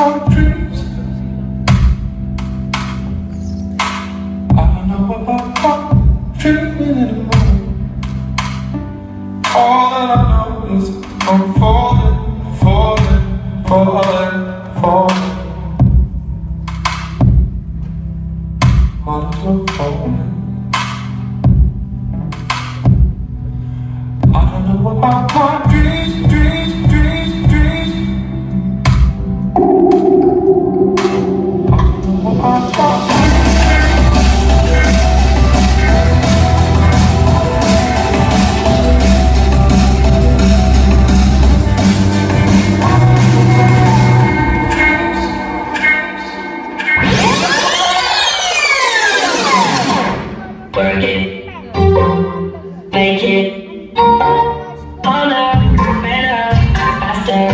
for dreams. I know about pop anymore. All that I know is I'm falling, falling, falling, falling. Might as well falling. Make it harder, better, faster.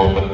Get